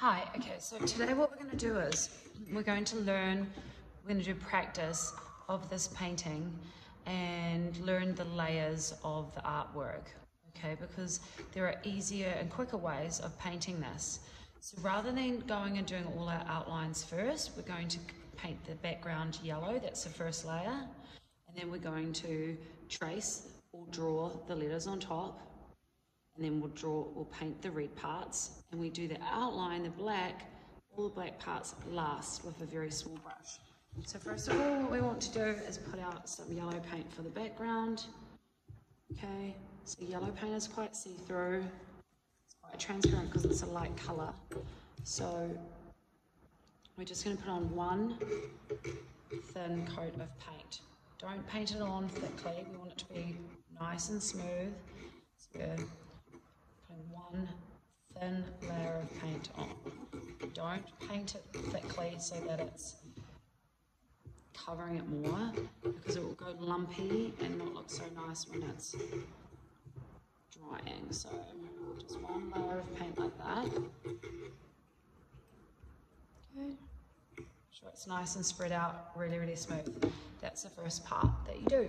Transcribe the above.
Hi, okay, so today what we're going to do is we're going to learn, we're going to do practice of this painting and learn the layers of the artwork, okay, because there are easier and quicker ways of painting this. So rather than going and doing all our outlines first, we're going to paint the background yellow, that's the first layer, and then we're going to trace or draw the letters on top and then we'll draw, we'll paint the red parts, and we do the outline, the black, all the black parts last with a very small brush. So first of all, what we want to do is put out some yellow paint for the background. Okay, so yellow paint is quite see-through. It's quite transparent because it's a light color. So we're just going to put on one thin coat of paint. Don't paint it on thickly. We want it to be nice and smooth. So one thin layer of paint on. Don't paint it thickly so that it's covering it more because it will go lumpy and not look so nice when it's drying. So just one layer of paint like that. Okay. Sure it's nice and spread out, really, really smooth. That's the first part that you do.